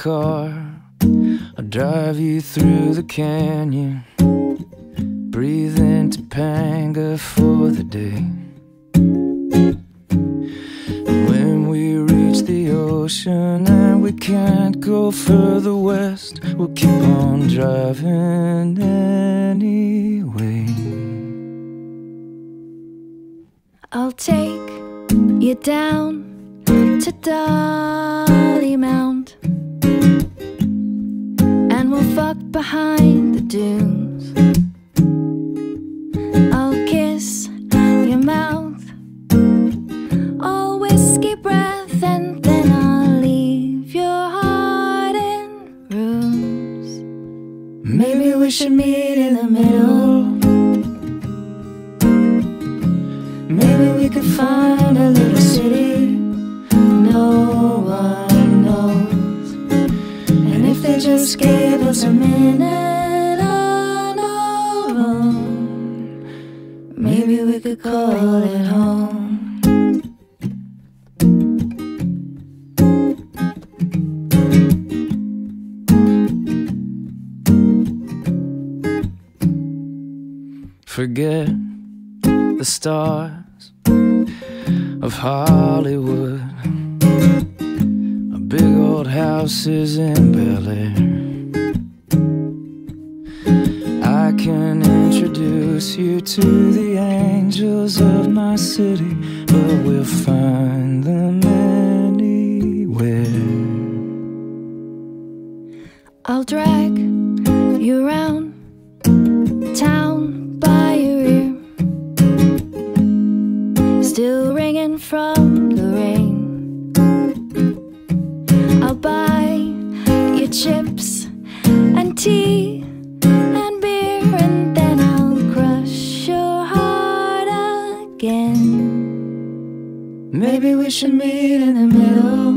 car. I'll drive you through the canyon. Breathe in Topanga for the day. When we reach the ocean and we can't go further west, we'll keep on driving anyway. I'll take you down to Dollymount And we'll fuck behind the dunes. I'll kiss your mouth. All whiskey breath And then I'll leave your heart in ruins Maybe we should meet in the middle gave us a minute on our own, maybe we could call it home. Forget the stars of Hollywood. A big old house is in Bel Air. To the angels of my city, but we'll find them anywhere. I'll drag you around town by your ear, still ringing from the rain. I'll buy you chips and tea again. Maybe we should meet in the middle.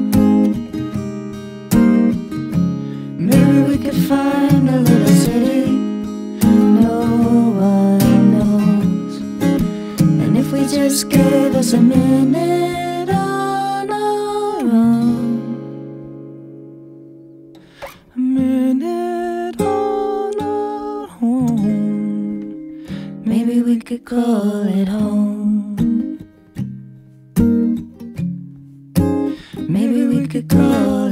Maybe we could find a little city no one knows. And if we just gave us a minute on our own. A minute could call it home. Maybe we could call.